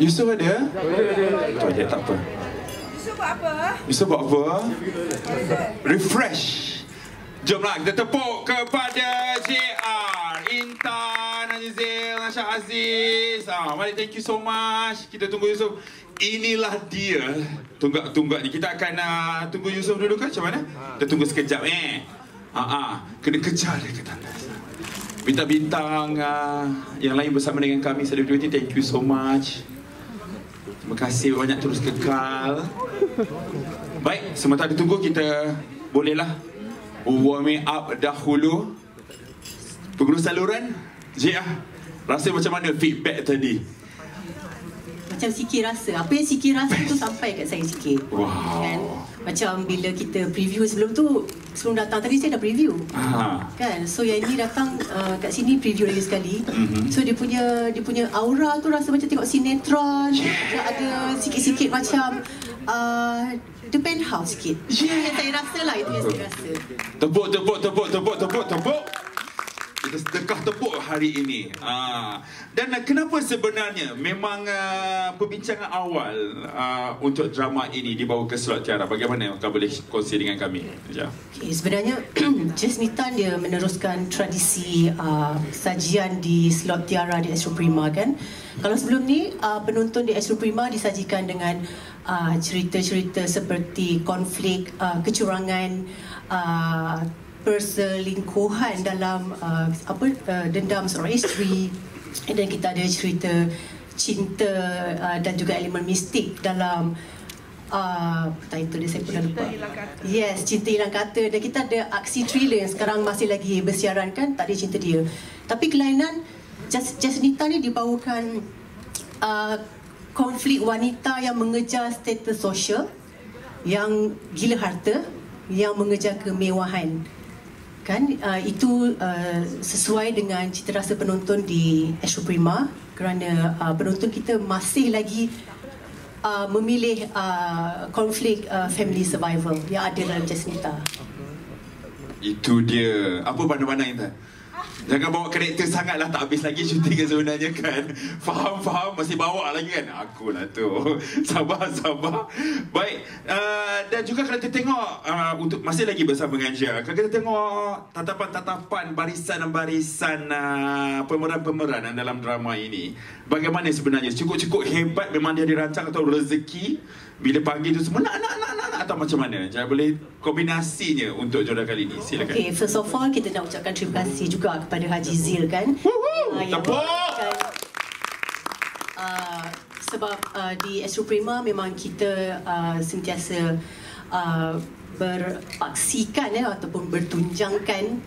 Yusuf ada? Tak ada, tak apa. Yusuf buat apa? Yusuf buat apa? Refresh. Jomlah kita tepuk kepada JR Intan Azizil Nasha Aziz ah, Mari thank you so much Kita tunggu Yusuf Inilah dia Tunggak-tunggak ni Kita akan uh, tunggu Yusuf dulu kan macam mana? Kita tunggu sekejap eh ah, ah. Kena kejar dia ke tandas Bintang-bintang uh, yang lain bersama dengan kami Celebrity Thank you so much Terima kasih banyak terus kekal Baik, sementara ditunggu kita bolehlah warming up dahulu. Pengurus saluran, Jia, rasa macam mana feedback tadi? Macam sikit rasa. Apa yang sikit rasa tu sampai kat saya sikit. Wow. Kan? Macam bila kita preview sebelum tu, sebelum datang tadi saya dah preview. Ah. Kan? So yang ini datang uh, kat sini preview lagi sekali. Mhm. So dia punya dia punya aura tu rasa macam tengok sinetron. Dia ada sikit-sikit macam uh, The Penthouse sikit. Yeah. Yang saya rasa lah, itu yang saya rasa. Tepuk, tepuk, tepuk, tepuk, tepuk, tepuk. Sedekah tepuk hari ini. Ah. Dan kenapa sebenarnya memang uh, perbincangan awal uh, untuk drama ini dibawa ke slot Tiara? Bagaimana kau boleh kongsi dengan kami? Okay, sebenarnya Jasnitan dia meneruskan tradisi uh, sajian di slot Tiara di Astro Prima kan. Kalau sebelum ni uh, penonton di Astro Prima disajikan dengan uh, cerita-cerita seperti konflik uh, kecurangan uh, perselingkuhan dalam uh, apa uh, dendam seorang isteri. Dan kita ada cerita cinta uh, dan juga elemen mistik dalam uh, title dia saya pun dah lupa. Yes, Cinta Hilang Kata. Dan kita ada aksi thriller yang sekarang masih lagi bersiaran kan, tak ada cinta dia. Tapi kelainan Jas- Jasnita ni dibawakan uh, konflik wanita yang mengejar status sosial yang gila harta yang mengejar kemewahan kan uh, itu uh, sesuai dengan cita rasa penonton di Astro Prima kerana uh, penonton kita masih lagi uh, memilih uh, konflik uh, family survival yang ada dalam Jasnita. Itu dia. Apa pandang-pandang Intan? Jangan bawa karakter sangatlah tak habis lagi syuting kan sebenarnya kan. Faham faham masih bawa lagi kan. Akulah tu. Sabar sabar. Baik. Uh, dan juga kalau kita tengok uh, untuk masih lagi bersama dengan Jia. Kalau kita tengok tatapan-tatapan barisan-barisan uh, pemeran-pemeran dalam drama ini. Bagaimana sebenarnya? Cukup-cukup hebat memang dia dirancang atau rezeki bila pagi tu semua nak nak nak nak, nak atau macam mana? Jangan boleh kombinasinya untuk jodoh kali ini. Silakan. Okay, first of all kita nak ucapkan terima kasih juga kepada Haji Zil kan. Ah, Tepuk! uh, sebab uh, di Astro Prima memang kita uh, sentiasa uh, berpaksikan ya, ataupun bertunjangkan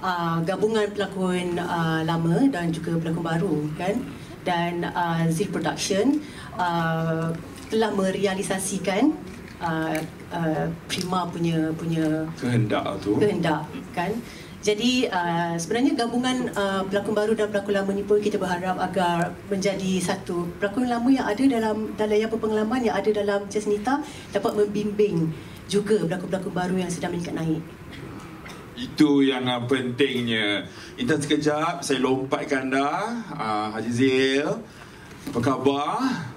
uh, gabungan pelakon uh, lama dan juga pelakon baru kan dan uh, Zil Production uh, telah merealisasikan uh, uh, Prima punya punya Kehendak tu. kehendak kan jadi uh, sebenarnya gabungan uh, pelakon baru dan pelakon lama ni pun kita berharap agar menjadi satu pelakon lama yang ada dalam dalam yang berpengalaman yang ada dalam Jasnita dapat membimbing juga pelakon-pelakon baru yang sedang meningkat naik. Itu yang uh, pentingnya. Intan sekejap, saya lompatkan dah. Uh, Haji Zil, apa khabar?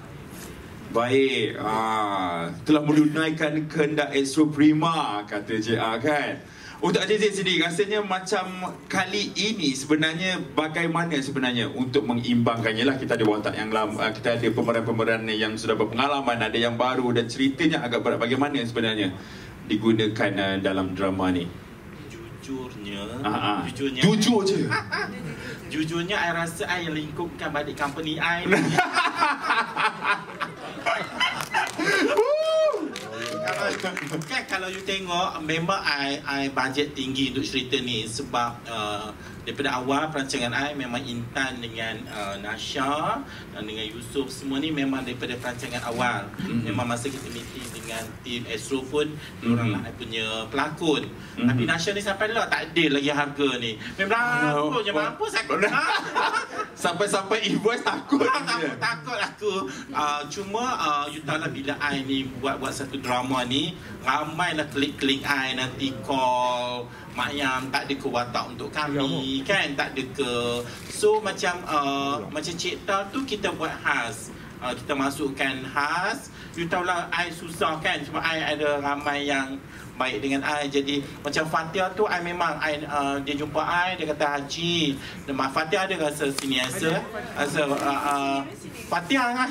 Baik, uh, telah menunaikan kehendak Astro Prima, kata JR kan? Untuk Zil sendiri, rasanya macam kali ini sebenarnya bagaimana sebenarnya untuk mengimbangkannya lah. Kita ada watak yang lama, uh, kita ada pemeran-pemeran yang sudah berpengalaman, ada yang baru dan ceritanya agak berat. Bagaimana sebenarnya digunakan uh, dalam drama ni? Jujurnya, Ah, ah. jujurnya, Jujur je. jujurnya, I rasa I yang lingkupkan balik company I ni. kalau, kan kalau you tengok memang I I budget tinggi untuk cerita ni sebab uh, daripada awal perancangan I memang Intan dengan uh, Nasha dan dengan Yusof semua ni memang daripada perancangan awal Mhm. memang masa kita meeting dengan tim Astro pun Mhm. orang lah I punya pelakon Mhm. tapi Nasha ni sampai lah tak ada lagi harga ni memang aku je mampus aku Sampai-sampai invoice takut Ah, je. takut takut aku uh, cuma uh, you tahu lah bila I ni buat buat satu drama ni ramai lah klik-klik I nanti call Mak Yam tak ada ke watak untuk kami kan? Tak ada ke? So macam uh, macam Cik Ta tu kita buat khas. Uh, kita masukkan khas. You tahu lah I susah kan? Sebab I ada ramai yang baik dengan I jadi macam Fatia tu I memang I, uh, dia jumpa I dia kata Haji. Fatia ada rasa siniasa rasa uh, uh, Fatia lah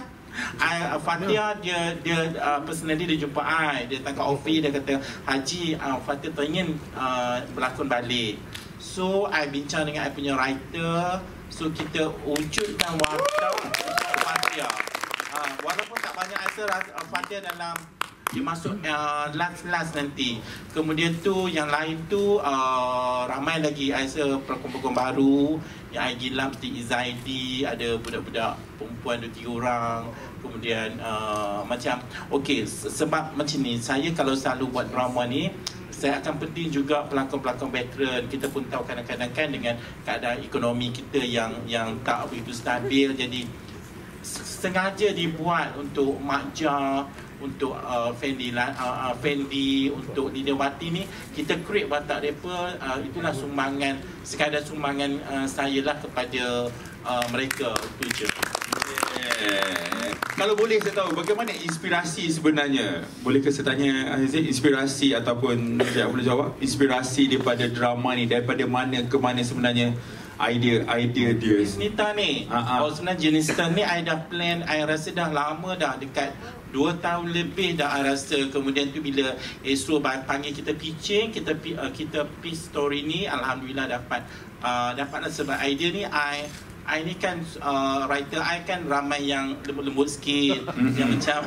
I, uh, Fatia dia dia uh, personally dia jumpa I. Dia datang ke office dia kata Haji uh, Fatia teringin uh, berlakon balik. So I bincang dengan I punya writer. So kita wujudkan watak Fatia uh, walaupun tak banyak I rasa uh, Fatia dalam dia masuk uh, last last nanti. Kemudian tu yang lain tu uh, ramai lagi. Rasa pelakon-pelakon baru yang I gila seperti Izaidi ada budak-budak perempuan dua tiga orang. Kemudian uh, macam okey sebab macam ni saya kalau selalu buat drama ni saya akan penting juga pelakon-pelakon veteran. Kita pun tahu kadang-kadang kan dengan keadaan ekonomi kita yang yang tak begitu stabil. Jadi sengaja dibuat untuk makja untuk uh, Fendi uh, uh, Fendi untuk Lidawati ni kita create watak depa uh, itulah sumbangan sekadar sumbangan uh, saya lah kepada uh, mereka itu je. Yeah. Kalau boleh saya tahu bagaimana inspirasi sebenarnya? Bolehkah saya tanya Aziz inspirasi ataupun saya boleh jawab inspirasi daripada drama ni daripada mana ke mana sebenarnya idea idea dia. Nita ni. Uh-huh. oh sebenarnya Nita ni I dah plan I rasa dah lama dah dekat Dua tahun lebih dah I rasa. Kemudian tu bila Esro panggil kita pitching kita uh, kita pitch story ni alhamdulillah dapat uh, dapat sebab idea ni I I ni kan uh, writer I kan ramai yang lembut-lembut sikit. Yang macam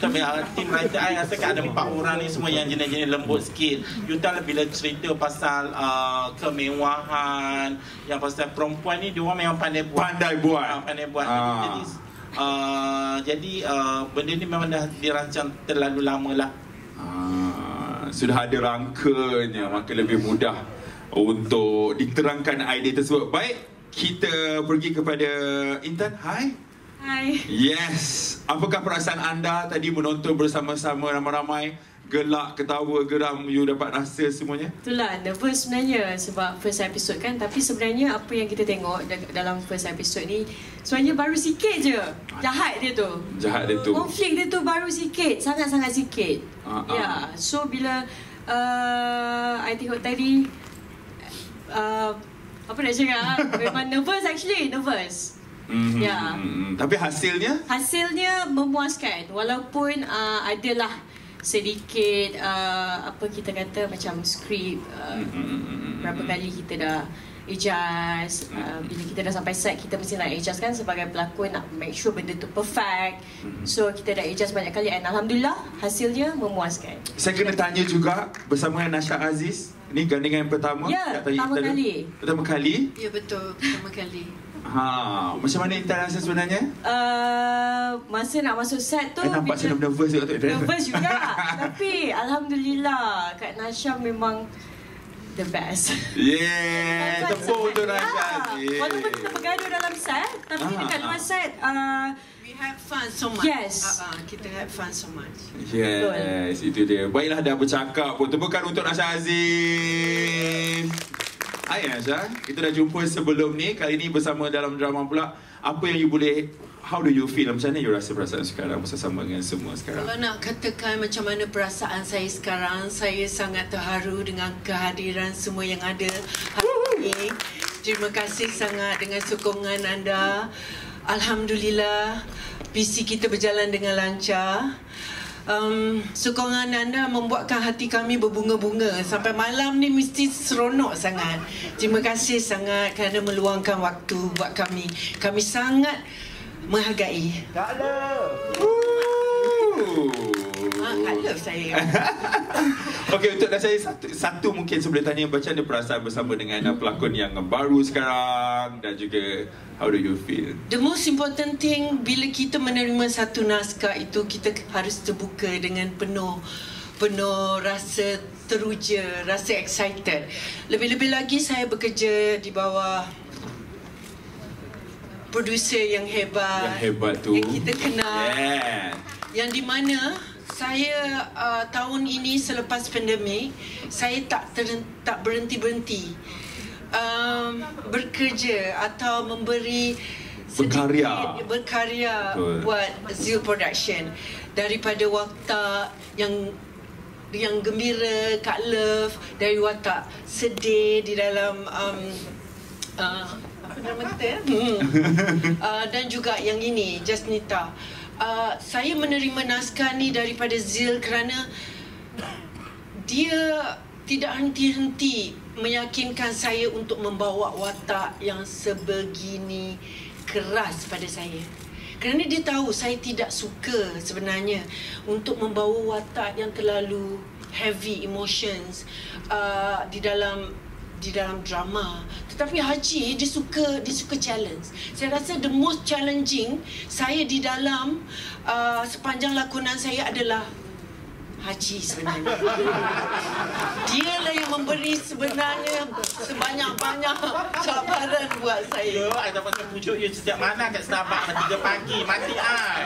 tapi uh, team writer I rasa kan ada empat orang ni semua yang jenis-jenis lembut sikit. You tahu lah bila cerita pasal uh, kemewahan yang pasal perempuan ni dia orang memang pandai buat. Pandai buat. Uh, pandai buat. Ah. jadi uh, jadi uh, benda ni memang dah dirancang terlalu lama lah. Uh, sudah ada rangkanya maka lebih mudah untuk diterangkan idea tersebut. Baik kita pergi kepada Intan. Hai. Hai. Yes. Apakah perasaan anda tadi menonton bersama-sama ramai-ramai? Gelak, ketawa, geram, you dapat rasa semuanya? Itulah, nervous sebenarnya sebab first episode kan. Tapi sebenarnya apa yang kita tengok dalam first episode ni sebenarnya baru sikit je. Jahat dia tu. Jahat dia tu. Konflik dia tu baru sikit. Sangat-sangat sikit. Uh, uh. Ya, yeah. so bila uh, I tengok tadi... Uh, apa nak cakap? Memang nervous actually. Nervous. Mm-hmm. ya. Yeah. mm-hmm. tapi hasilnya? Hasilnya memuaskan. Walaupun uh, adalah sedikit uh, apa kita kata macam skrip uh, mm-hmm. berapa kali kita dah adjust uh, bila kita dah sampai set kita mesti nak adjust kan sebagai pelakon nak make sure benda tu perfect. So kita dah adjust banyak kali and alhamdulillah hasilnya memuaskan. Saya kena tanya juga bersama Nasha Aziz ni gandingan yang pertama ya pertama kali pertama kali ya betul pertama kali Ha, macam mana Intan rasa sebenarnya? Uh, masa nak masuk set tu Eh nampak saya nervous juga tu Nervous juga Tapi Alhamdulillah Kak Nasha memang the best. Yeah, tepuk untuk Rasha. Yeah. Walaupun kita bergaduh dalam set, tapi ah, dekat luar ah. set, uh, have fun so much. Yes. Uh, uh, kita have fun so much. Yes, Betul. itu dia. Baiklah dah bercakap pun. Tepukan untuk Rasha Aziz. Hai Rasha, kita dah jumpa sebelum ni. Kali ni bersama dalam drama pula. Apa yang you boleh how do you feel? Macam mana you rasa perasaan sekarang bersama dengan semua sekarang? Kalau nak katakan macam mana perasaan saya sekarang, saya sangat terharu dengan kehadiran semua yang ada hari ini. Terima kasih sangat dengan sokongan anda. Alhamdulillah, PC kita berjalan dengan lancar. Um, sokongan anda membuatkan hati kami berbunga-bunga sampai malam ni mesti seronok sangat. Terima kasih sangat kerana meluangkan waktu buat kami. Kami sangat menghargai. Tak ada. Ha, saya. Okey untuk dah saya satu, satu mungkin sebelum tanya macam mana perasaan bersama dengan uh, pelakon yang baru sekarang dan juga how do you feel? The most important thing bila kita menerima satu naskah itu kita harus terbuka dengan penuh penuh rasa teruja, rasa excited. Lebih-lebih lagi saya bekerja di bawah producer yang hebat yang hebat tu yang kita kenal yeah. yang di mana saya uh, tahun ini selepas pandemik saya tak ter, tak berhenti berhenti um, bekerja atau memberi Berkarya. sedikit berkarya Betul. buat Zil Production daripada watak yang yang gembira Kak Love dari watak sedih di dalam um, uh, apa nama kita ya? Hmm. uh, dan juga yang ini Jasnita. Uh, saya menerima naskah ni daripada Zil kerana dia tidak henti-henti meyakinkan saya untuk membawa watak yang sebegini keras pada saya. Kerana dia tahu saya tidak suka sebenarnya untuk membawa watak yang terlalu heavy emotions uh, di dalam di dalam drama. Tetapi Haji dia suka dia suka challenge. Saya rasa the most challenging saya di dalam uh, sepanjang lakonan saya adalah Haji sebenarnya. Dia lah yang memberi sebenarnya sebanyak-banyak cabaran buat saya. Ya, I dapat pujuk you setiap mana kat Starbucks dah 3 pagi. Mati I.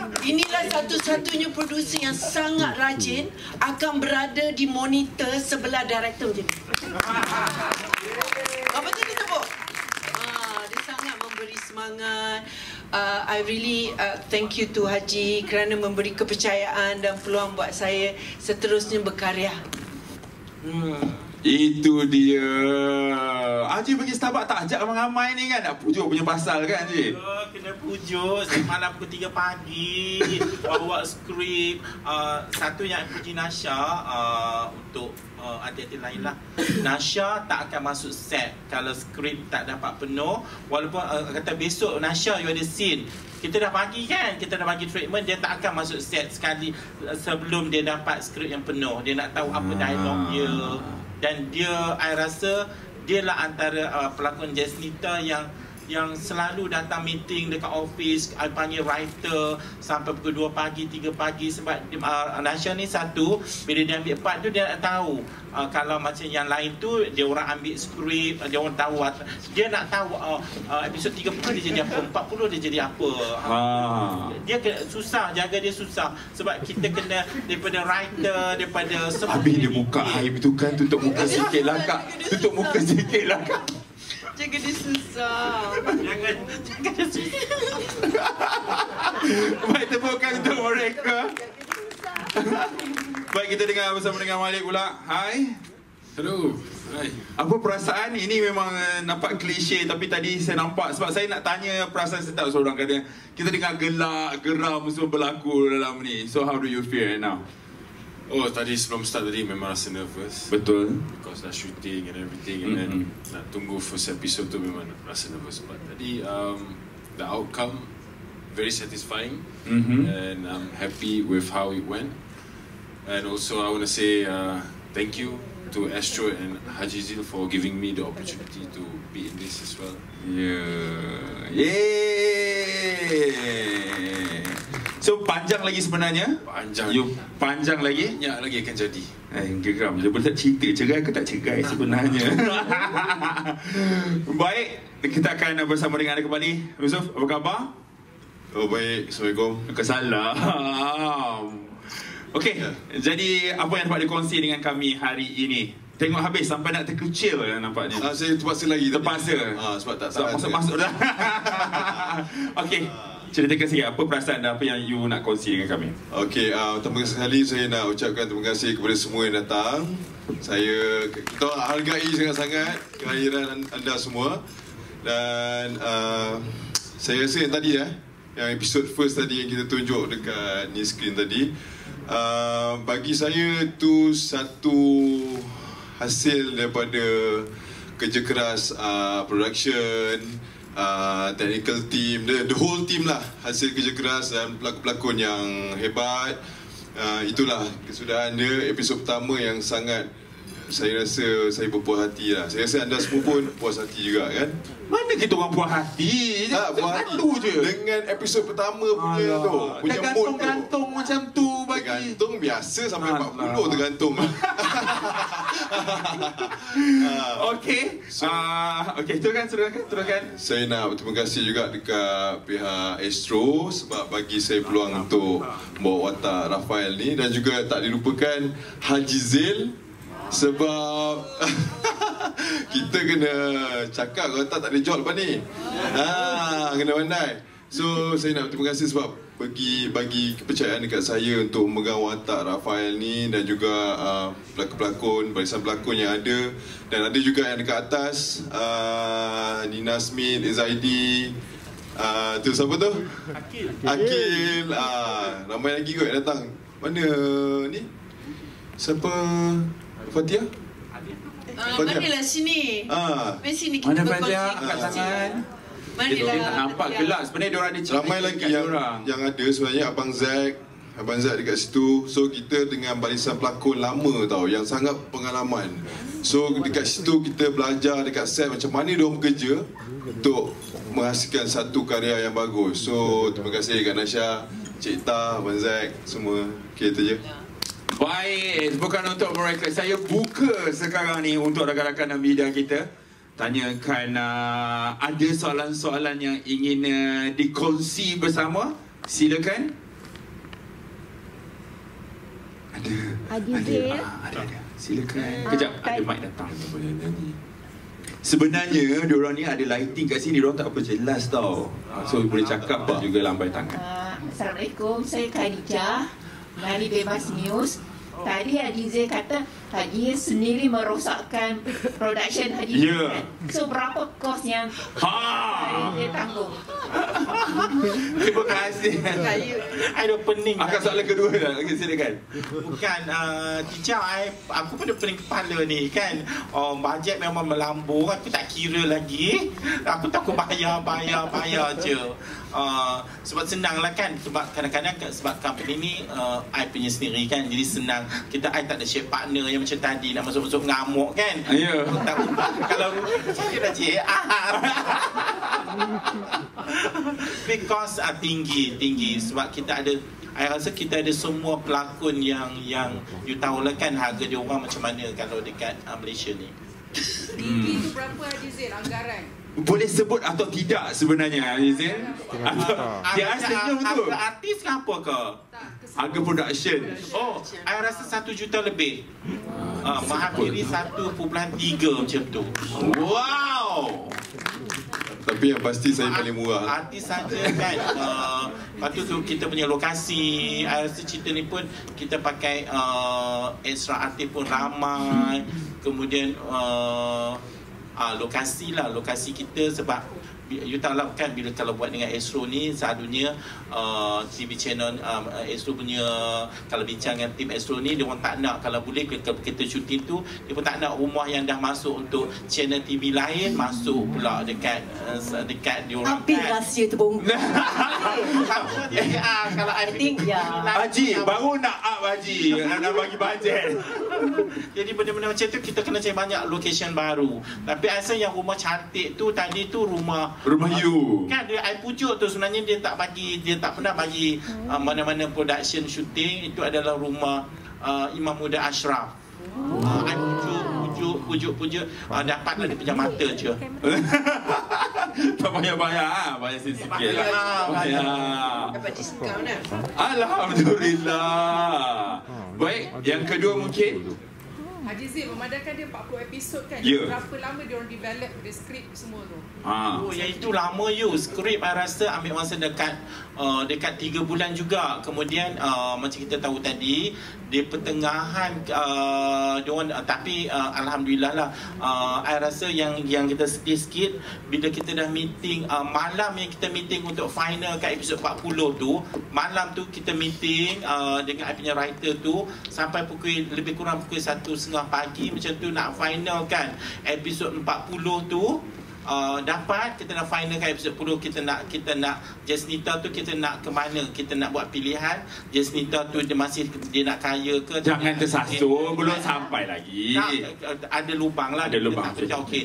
Inilah satu-satunya producer yang sangat rajin akan berada di monitor sebelah director macam ni. Apa tu dia tepuk? Ah, dia sangat memberi semangat. Uh, I really uh, thank you to Haji kerana memberi kepercayaan dan peluang buat saya seterusnya berkarya. Hmm. Itu dia. Haji pergi Starbucks tak ajak ramai-ramai ni kan? Nak pujuk punya pasal kan Haji? Ya, kena pujuk. Semalam pukul 3 pagi bawa skrip. Uh, satu yang puji Nasha uh, untuk uh, adik-adik lain lah. Nasha tak akan masuk set kalau skrip tak dapat penuh. Walaupun uh, kata besok Nasha you ada scene. Kita dah bagi kan? Kita dah bagi treatment dia tak akan masuk set sekali sebelum dia dapat skrip yang penuh. Dia nak tahu apa dialog dia dan dia I rasa dia lah antara uh, pelakon Jasnita yang yang selalu datang meeting dekat office panggil writer sampai pukul 2 pagi 3 pagi sebab uh, Nasha ni satu bila dia ambil part tu dia nak tahu uh, kalau macam yang lain tu dia orang ambil skrip dia orang tahu dia nak tahu uh, uh, episod 30 dia jadi apa 40 dia jadi apa Ah. dia kena, susah jaga dia susah sebab kita kena daripada writer daripada semua Habis dia buka air tu kan tutup muka sikit lah kak. Tutup muka sikit lah kak. Jaga dia susah. jangan dia susah Baik tepukan untuk mereka. Baik kita dengar bersama dengan Malik pula. Hai. Hello. Hai. Apa perasaan ini memang uh, nampak klise tapi tadi saya nampak sebab saya nak tanya perasaan saya tak seorang kadang kita dengar gelak, geram semua berlaku dalam ni. So how do you feel right now? Oh, tadi sebelum start tadi memang rasa nervous Betul. because dah shooting and everything and then Mhm. nak tunggu first episode tu memang rasa nervous but tadi um, the outcome very satisfying Mhm. and I'm happy with how it went and also I want to say uh, thank you to Astro and Hajizil for giving me the opportunity to be in this as well. Yeah. Yeay. So panjang lagi sebenarnya? Panjang. You panjang lagi? Banyak lagi akan jadi. Eh, geram. Dia boleh tak cerita cerai ke tak cerai sebenarnya. Baik, kita akan bersama dengan anda kembali. Yusuf, apa khabar? Oh baik, Assalamualaikum. Kesalam. Okey, jadi apa yang dapat dikongsi dengan kami hari ini? Tengok habis sampai nak terkucil lah nampaknya. Ah, saya terpaksa lagi. Terpaksa? Ah, sebab tak Sebab masuk-masuk dah. Okey, ceritakan sikit apa perasaan dan apa yang you nak kongsi dengan kami. Okey, uh, pertama sekali saya nak ucapkan terima kasih kepada semua yang datang. Saya kita hargai sangat-sangat kehadiran anda semua. Dan uh, saya rasa yang tadi eh, yang episod first tadi yang kita tunjuk dekat ni screen tadi, uh, bagi saya tu satu hasil daripada kerja keras uh, production, uh, technical team, the, the whole team lah hasil kerja keras dan pelakon-pelakon yang hebat. Uh, itulah kesudahan dia episod pertama yang sangat saya rasa saya berpuas hati lah. Saya rasa anda semua pun puas hati juga kan? Mana kita orang puas hati? Tak, puas hati je. Dengan episod pertama punya Alah. tu. Punya Dah mood tu. gantung-gantung macam tu bagi. Tergantung biasa sampai Alah. 40 tergantung. Okey. Ah, okey, teruskan, teruskan, teruskan. Saya nak berterima kasih juga dekat pihak Astro sebab bagi saya peluang untuk bawa watak Rafael ni dan juga tak dilupakan Haji Zil sebab kita kena cakap kalau tak tak ada job lepas ni. Ha, kena pandai. So saya nak terima kasih sebab bagi bagi kepercayaan dekat saya untuk memegang watak Rafael ni dan juga uh, pelakon-pelakon, barisan pelakon yang ada dan ada juga yang dekat atas uh, Nina Smith, Zaidi, uh, tu siapa tu? Akil. Akil. Uh, ramai lagi kot yang datang. Mana ni? Siapa? Fatia? Uh, Banyak. marilah sini. Ah. Mari sini kita Mana banyak angkat tangan. Dia Marilah. tak nampak gelap sebenarnya diorang ada cerita Ramai lagi kat yang diorang. yang ada sebenarnya Abang Zack Abang Zack dekat situ So kita dengan barisan pelakon lama tau Yang sangat pengalaman So dekat situ kita belajar dekat set Macam mana diorang bekerja Untuk menghasilkan satu karya yang bagus So terima kasih Kak Nasha Cik Ta, Abang Zack Semua Okay itu je Baik, bukan untuk mereka. Saya buka sekarang ni untuk rakan-rakan dan media kita. Tanyakan uh, ada soalan-soalan yang ingin uh, dikongsi bersama. Silakan. Ada. Adizil. Ada. Ah, ada, ada. Silakan. Ah, Kejap, ada tadi- mic datang. Sebenarnya diorang ni ada lighting kat sini, diorang tak apa jelas tau. Ah, So boleh cakap dan juga lambai tangan. Uh, Assalamualaikum, saya Khadijah dari Bebas News. Tadi Haji Zee kata Haji sendiri merosakkan production Haji Ya. Zee. So berapa kos yang Ha! dia tanggung? Terima kasih. Saya I dah pening Akan soalan kedua dah. Okey, silakan. Bukan uh, Teacher I Aku pada pening kepala ni kan oh, Bajet memang melambung Aku tak kira lagi Aku takut bayar Bayar Bayar je uh, Sebab senang lah kan Sebab kadang-kadang Sebab company ni uh, I punya sendiri kan Jadi senang Kita I tak ada share partner Yang macam tadi Nak masuk-masuk ngamuk kan Ya. tak, Kalau Saya dah JR Because uh, tinggi Tinggi Sebab kita ada I rasa kita ada semua pelakon yang yang you tahu lah kan harga dia orang macam mana kalau dekat uh, Malaysia ni. Tinggi tu berapa Adizil anggaran? Boleh sebut atau tidak sebenarnya Azizin? Atau dia senyum tu. Harga artis ke apa ke? Harga production. Oh, I rasa satu juta lebih. Uh, menghampiri 1.3 macam tu. Wow. Tapi yang pasti saya paling murah Artis saja kan. Uh, lepas tu tu kita punya lokasi. I rasa cerita ni pun kita pakai uh, extra artis pun ramai. Kemudian uh, uh, lokasi lah. Lokasi kita sebab you tahu lah kan bila kalau buat dengan Astro ni selalunya uh, TV channel um, Astro punya kalau bincang dengan tim Astro ni dia orang tak nak kalau boleh kalau kita syuting tu dia pun tak nak rumah yang dah masuk untuk channel TV lain masuk pula dekat uh, dekat dia orang Tapi rahsia terbongkar. Sama dia ah, kalau I think, ya. Haji, baru nak up Haji. Nak, nak bagi bajet. Jadi benda-benda macam tu kita kena cari banyak location baru. Tapi rasa yang rumah cantik tu tadi tu rumah Rumah you. Kan dia I pujuk tu sebenarnya dia tak bagi dia tak pernah bagi uh, mana-mana production shooting itu adalah rumah uh, Imam Muda Ashraf. Uh, I pujuk pujuk pujuk pujuk uh, dapatlah dia punya mata je. tak payah bayar ah, bayar sikit. Bayar, Bayar. Dapat diskaun lah. Alhamdulillah. Baik, yang kedua mungkin Haji Zee memandangkan dia 40 episod kan Ya. Berapa lama dia orang develop the script semua tu ha. Oh, yang itu lama you. Skrip I rasa ambil masa dekat uh, dekat 3 bulan juga. Kemudian uh, macam kita tahu tadi, di pertengahan uh, dia orang uh, tapi uh, alhamdulillah lah uh, I rasa yang yang kita sedih sikit bila kita dah meeting uh, malam yang kita meeting untuk final kat episod 40 tu, malam tu kita meeting uh, dengan I punya writer tu sampai pukul lebih kurang pukul 1.30 pagi macam tu nak final kan episod 40 tu uh, dapat kita nak finalkan episod 10 kita nak kita nak Jasnita tu kita nak ke mana kita nak buat pilihan Jasnita tu dia masih dia nak kaya ke Jangan tersasul, belum sampai lagi. tak, ada lubang lah Ada lubang, tak betul. okey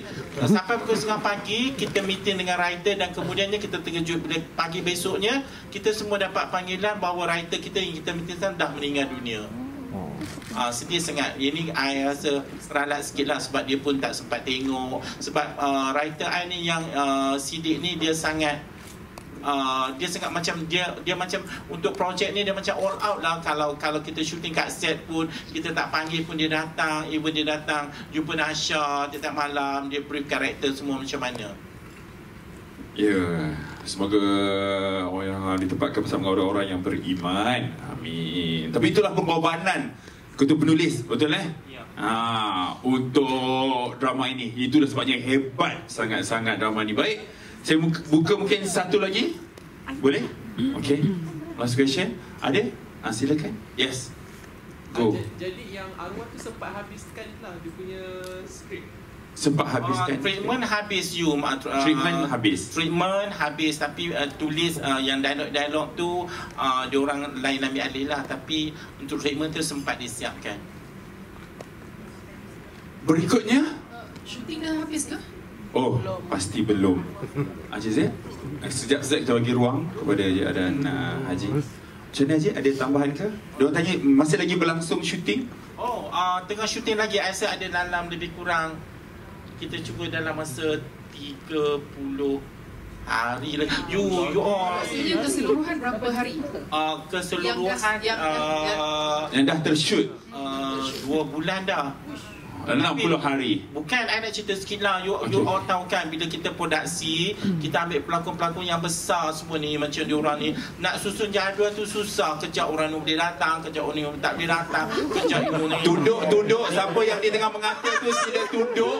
sampai pukul setengah pagi kita meeting dengan writer dan kemudiannya kita terkejut pagi besoknya kita semua dapat panggilan bahawa writer kita yang kita meeting dah meninggal dunia Uh, sedih sangat. Ini I rasa Ralat sikit lah Sebab dia pun tak sempat tengok. Sebab uh, writer I ni yang uh, Sidik ni dia sangat Uh, dia sangat macam dia dia macam untuk projek ni dia macam all out lah. Kalau kalau kita shooting kat set pun kita tak panggil pun dia datang. Even dia datang jumpa Nasha tiap malam dia brief karakter semua macam mana. Ya, semoga orang yang ditempatkan bersama orang-orang yang beriman. Amin. Tapi itulah pengorbanan ketua penulis, betul eh? Ya. Ha, untuk drama ini. Itulah sebabnya hebat sangat-sangat drama ni. Baik, saya buka, mungkin satu lagi. Boleh? Okay. Last question. Ada? Ha, silakan. Yes. Go. J- Jadi yang arwah tu sempat habiskan lah dia punya skrip. Sempat Uh, habiskan. treatment habis you uh, Treatment habis. treatment habis tapi uh, tulis uh, yang dialog-dialog tu uh, dia orang lain ambil alih lah tapi untuk treatment tu sempat disiapkan Berikutnya. Shooting dah habis ke? Oh, pasti belum. Haji Zaid, sekejap-sekejap kita bagi ruang kepada Haji dan uh, Haji. Macam mana Haji, ada tambahan ke? Diorang tanya, masih lagi berlangsung syuting? Oh, uh, tengah syuting lagi. I rasa ada dalam lebih kurang kita cuba dalam masa 30 hari lagi. You, you all. Maksudnya keseluruhan berapa hari? Uh, keseluruhan Yang- yang- yang- uh, Yang dah tershoot uh, dua bulan dah. 60 hari. Bukan, I nak cerita sikit lah you, Okay. you all tahu kan Bila kita produksi Kita ambil pelakon-pelakon yang besar semua ni Macam diorang ni Nak susun jadual tu susah Kejap orang ni boleh datang Kejap orang ni tak boleh datang Kejap ini ni Tunduk, tunduk. Siapa yang di tengah mengatur tu sila tunduk.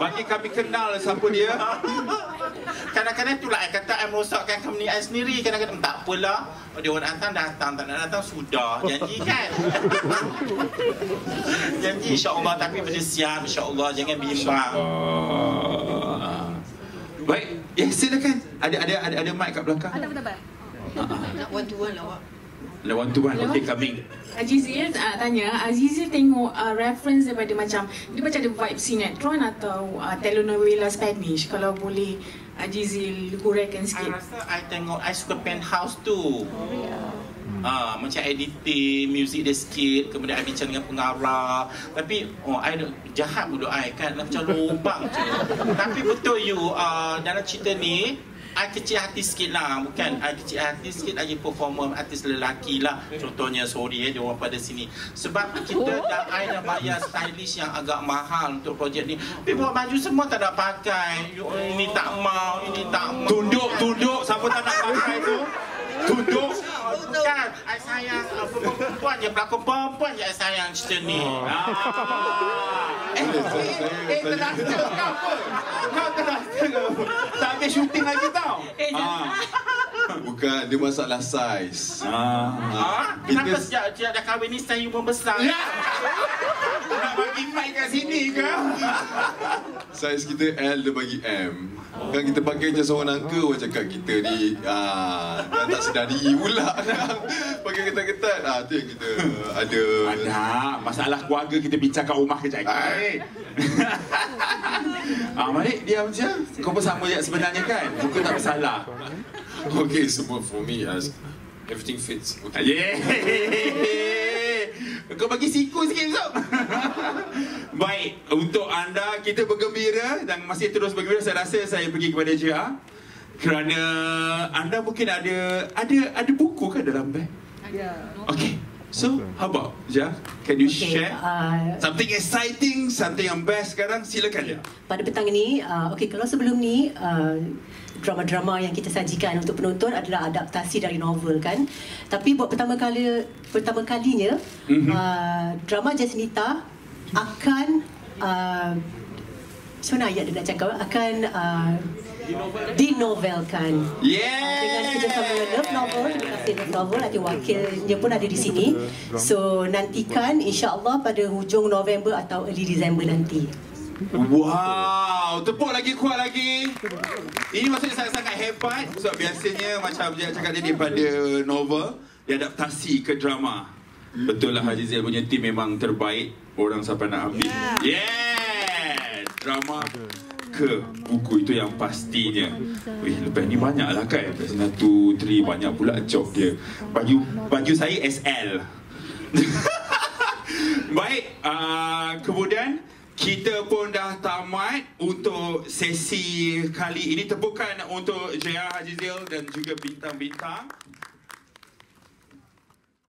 Bagi kami kenal siapa dia. Kadang-kadang tu lah I kata I merosakkan company I sendiri. Kadang-kadang tak apalah. Dia orang datang datang Tak nak datang sudah. Janji kan? Janji. insyaAllah Tapi benda siap InsyaAllah. Jangan bimbang. Baik, ya silakan. Ada ada ada ada mic kat belakang. Ada betul Nak one to one lah awak. Ada one to one. Okay, coming. Azizil uh, tanya, Azizil tengok uh, reference daripada macam dia macam ada vibe sinetron atau uh, telenovela Spanish kalau boleh Azizil huraikan I sikit. rasa I tengok I suka penthouse tu. Ah, macam editing, music dia sikit, kemudian I bincang dengan pengarah. Tapi oh I dah- jahat bodoh I kan macam lubang je. Tapi betul you uh, dalam cerita ni I kecil hati sikit lah Bukan I kecil hati sikit lagi performer artis lelaki lah Contohnya sorry eh dia orang pada sini Sebab kita dah I dah bayar stylish yang agak mahal untuk projek ni Tapi buat baju semua tak ada pakai Ini tak mau, ini tak mau Tunduk, tunduk. Siapa tak nak pakai tu? Tunduk. Sayang uh, perempuan je, pelakon perempuan je sayang cerita ni. Ah. Eh, eh, eh, terasa ke apa? Kau terasa ke apa? Tak habis syuting lagi tau. Ah. Bukan, dia masalah saiz. Ah. Ha? Kenapa Kita- sejak, sejak dah kahwin ni saya membesar? Ya. Nak bagi mic kat sini ke? Saiz kita L dia bagi M. Kan kita pakai macam seorang nangka orang cakap kita ni ah dah tak sedar diri pula. pakai ketat-ketat. Ah tu yang kita ada. Ada masalah keluarga kita bincang kat rumah kejap lagi. ah, Malik diam je. Kau pun sama je sebenarnya kan? Muka tak bersalah. Okay, so for me, as everything fits. Okay. Yeay. Kau bagi siku sikit Zul. Baik, untuk anda kita bergembira dan masih terus bergembira saya rasa saya pergi kepada JR kerana anda mungkin ada ada ada buku kan dalam beg? Ada. Okay. So, how about JR? Can you Okay, share uh, something exciting, something yang best sekarang? Silakan ya. pada petang ini, uh, okey kalau sebelum ni uh, drama-drama yang kita sajikan untuk penonton adalah adaptasi dari novel kan. Tapi buat pertama kali pertama kalinya Mhm. uh, drama Jasnita akan uh, macam mana ayat dia nak cakap akan uh, dinovelkan. Yeah. Dengan kerjasama dengan Love Novel Terima kasih Love Novel Nanti wakilnya pun ada di sini So nantikan InsyaAllah pada hujung November Atau early December nanti Wow, tepuk lagi kuat lagi. Ini maksudnya sangat-sangat hebat sebab biasanya macam dia cakap tadi pada novel diadaptasi ke drama. Betul lah Haji Zail punya tim memang terbaik orang sampai nak ambil. Yeah. Drama ke buku itu yang pastinya. Wih, lepas ni banyak lah kan. Satu, tri banyak pula job dia. Baju baju saya SL. Baik, uh, kemudian kita pun dah tamat untuk sesi kali ini. Tepukan untuk JR Haji Zil dan juga bintang-bintang.